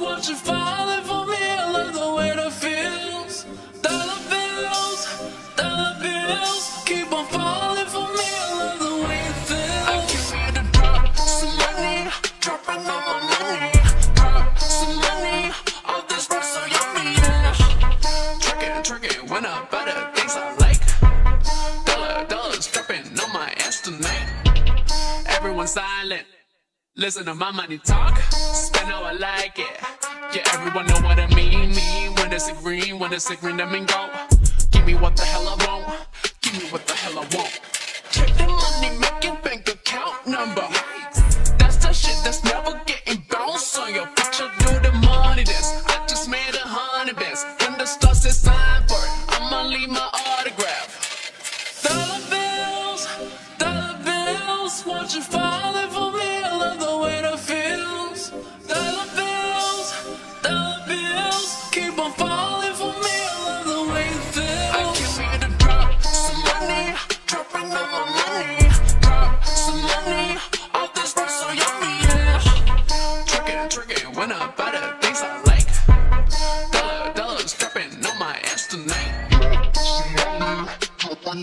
Won't you falling for me? I love the way that feels. Dollar bills, dollar bills, keep on falling for me. I love the way it feels. I came here to drop some money, dropping all my money. Drop some money, all this rap so yummy, yeah. Tricking, tricking, when I buy the things I like. Dollar, dollars dropping on my ass tonight. Everyone silent. Listen to my money talk, spend how I like it. Yeah, everyone know what I mean. Mean when it's green, when it's green, I mean go. Give me what the hell I want. Give me what the hell I want. Check the money making bank account number. That's the shit that's keep on falling for me. I love the way it feels. I came here to drop some money, dropping all my money. Drop some money, all this rap so yummy, yeah. Tricking, tricking, when I buy the things I like. Dollar, dollars dropping on my ass tonight. Drop some money, dropping